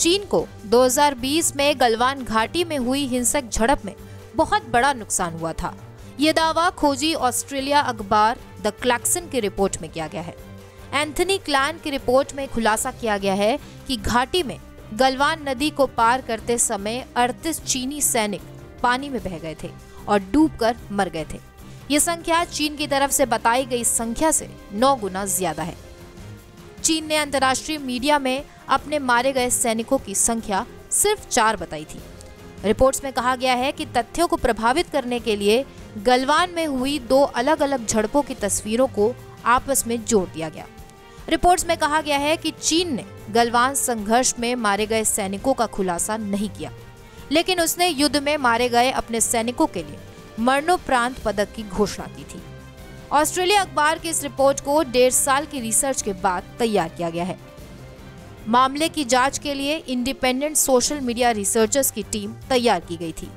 चीन को 2020 में गलवान घाटी में हुई हिंसक झड़प में बहुत बड़ा नुकसान हुआ था। ये दावा खोजी ऑस्ट्रेलिया अखबार द क्लैक्सन की रिपोर्ट में किया गया है। एंथनी क्लैन की रिपोर्ट में खुलासा किया गया है कि घाटी में गलवान नदी को पार करते समय 38 चीनी सैनिक पानी में बह गए थे और डूबकर मर गए थे। ये संख्या चीन की तरफ़ से बताई गई संख्या से नौ गुना ज़्यादा है। चीन ने अंतर्राष्ट्रीय मीडिया में अपने मारे गए सैनिकों की संख्या सिर्फ़ चार बताई थी। रिपोर्ट्स में कहा गया है कि तथ्यों को प्रभावित करने के लिए गलवान में हुई दो अलग अलग झड़पों की तस्वीरों को आपस में जोड़ दिया गया। रिपोर्ट्स में कहा गया है कि चीन ने गलवान संघर्ष में मारे गए सैनिकों का खुलासा नहीं किया, लेकिन उसने युद्ध में मारे गए अपने सैनिकों के लिए मरणोपरांत पदक की घोषणा की थी। ऑस्ट्रेलिया अखबार की इस रिपोर्ट को डेढ़ साल की रिसर्च के बाद तैयार किया गया है। मामले की जाँच के लिए इंडिपेंडेंट सोशल मीडिया रिसर्चर्स की टीम तैयार की गई थी,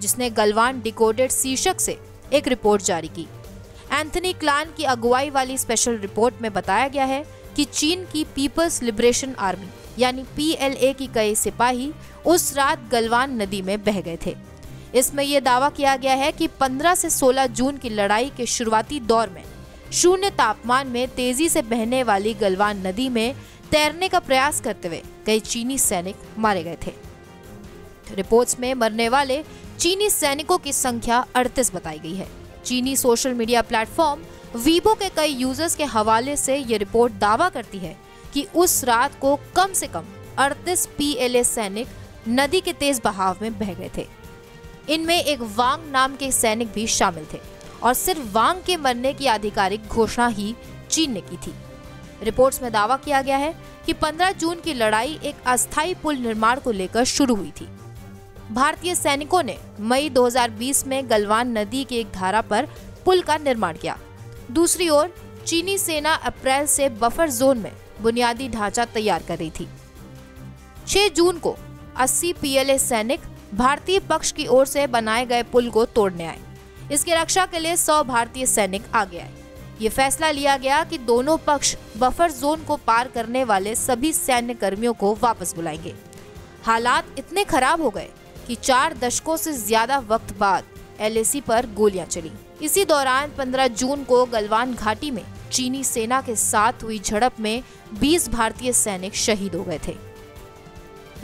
जिसने गलवान डिकोडेड शीर्षक से एक रिपोर्ट जारी की। एंथनी क्लान की अगुवाई वाली स्पेशल रिपोर्ट में बताया गया है कि चीन की पीपल्स लिबरेशन आर्मी, यानी पीएलए की कई सिपाही, उस रात गलवान नदी में बह गए थे। इसमें यह दावा किया गया है कि 15 से 16 जून की लड़ाई के शुरुआती दौर में, शून्य तापमान में तेज़ी से बहने वाली गलवान नदी में तैरने का प्रयास करते हुए कई चीनी सैनिक मारे गए थे। रिपोर्ट्स में मरने वाले चीनी सैनिकों की संख्या 38 बताई गई है। चीनी सोशल मीडिया प्लेटफॉर्म वीबो के कई यूज़र्स के हवाले से ये रिपोर्ट दावा करती है कि उस रात को कम से कम 38 पीएलए सैनिक नदी के तेज बहाव में बह गए थे। इनमें एक वांग नाम के सैनिक भी शामिल थे और सिर्फ़ वांग के मरने की आधिकारिक घोषणा ही चीन ने की थी। रिपोर्ट्स में दावा किया गया है कि 15 जून की लड़ाई एक अस्थायी पुल निर्माण को लेकर शुरू हुई थी। भारतीय सैनिकों ने मई 2020 में गलवान नदी की एक धारा पर पुल का निर्माण किया। दूसरी ओर, चीनी सेना अप्रैल से बफर जोन में बुनियादी ढांचा तैयार कर रही थी। 6 जून को 80 पीएलए सैनिक भारतीय पक्ष की ओर से बनाए गए पुल को तोड़ने आए। इसकी रक्षा के लिए 100 भारतीय सैनिक आगे आए। ये फैसला लिया गया कि दोनों पक्ष बफर जोन को पार करने वाले सभी सैन्य कर्मियों को वापस बुलाएँगे। हालात इतने खराब हो गए कि चार दशकों से ज़्यादा वक्त बाद एलएसी पर गोलियाँ चली। इसी दौरान 15 जून को गलवान घाटी में चीनी सेना के साथ हुई झड़प में 20 भारतीय सैनिक शहीद हो गए थे।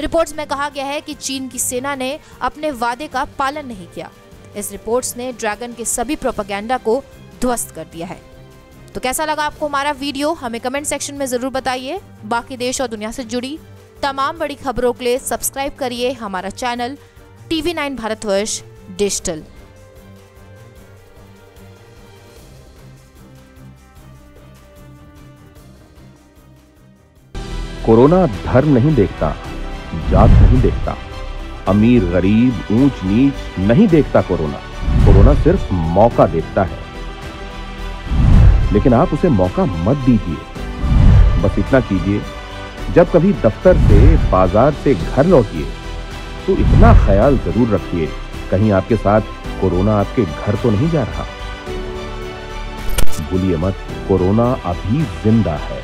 रिपोर्ट्स में कहा गया है कि चीन की सेना ने अपने वादे का पालन नहीं किया। इस रिपोर्ट्स ने ड्रैगन के सभी प्रोपागेंडा को ध्वस्त कर दिया है। तो कैसा लगा आपको हमारा वीडियो? हमें कमेंट सेक्शन में ज़रूर बताइए। बाकी देश और दुनिया से जुड़ी तमाम बड़ी खबरों के लिए सब्सक्राइब करिए हमारा channel TV nine Bharatvarsh digital corona धर्म नहीं देखता, जात नहीं देखता, अमीर, गरीब, ऊंच, नीच नहीं देखता कोरोना। कोरोना सिर्फ़ मौका देखता है। लेकिन आप उसे मौका मत दीजिए। बस इतना कीजिए, जब कभी दफ्तर से, बाज़ार से घर लौटिए तो इतना ख्याल ज़रूर रखिए, कहीं आपके साथ कोरोना आपके घर तो नहीं जा रहा। भूलिए मत, कोरोना अभी ज़िंदा है।